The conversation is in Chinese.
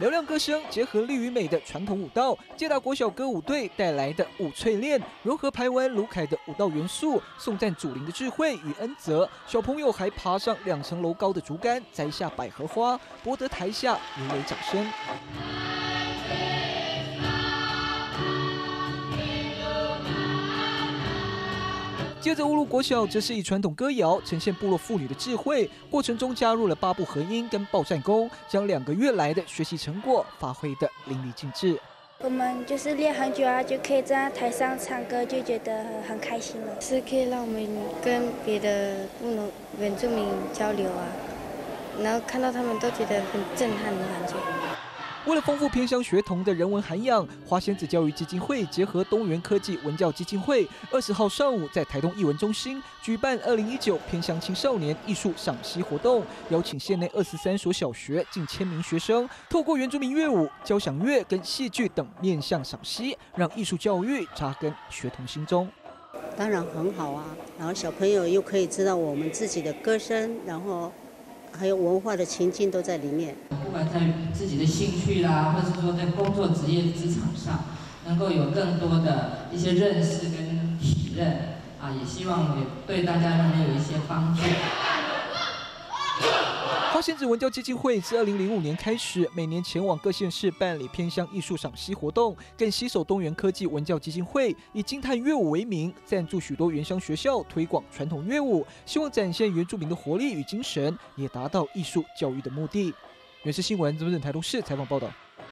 嘹亮歌声结合力与美的传统舞蹈，接达国小歌舞队带来的舞淬炼，融合台湾卢凯的舞蹈元素，颂赞祖灵的智慧与恩泽。小朋友还爬上两层楼高的竹竿，摘下百合花，博得台下如雷掌声。接着，乌鲁国小则是以传统歌谣呈现部落妇女的智慧，过程中加入了八部合音跟报战功，将两个月来的学习成果发挥的淋漓尽致。我们就是练很久啊，就可以在台上唱歌，就觉得很开心了。是可以让我们跟别的部落原住民交流啊，然后看到他们都觉得很震撼的感觉。为了丰富偏乡学童的人文涵养，花仙子教育基金会结合东元科技文教基金会，二十号上午在台东艺文中心举办二零一九偏乡青少年艺术赏析活动，邀请县内二十三所小学近千名学生，透过原住民乐舞、交响乐跟戏剧等面向赏析，让艺术教育扎根学童心中。当然很好啊，然后小朋友又可以知道我们自己的歌声，然后。还有文化的情境都在里面。不管在自己的兴趣啦，或者说在工作职业职场上，能够有更多的一些认识跟体认啊，也希望也对大家能有一些帮助。花仙子文教基金会自二零零五年开始，每年前往各县市办理偏乡艺术赏析活动，更携手东元科技文教基金会，以惊叹乐舞为名，赞助许多原乡学校推广传统乐舞，希望展现原住民的活力与精神，也达到艺术教育的目的。原视新闻，资本台东市采访报道。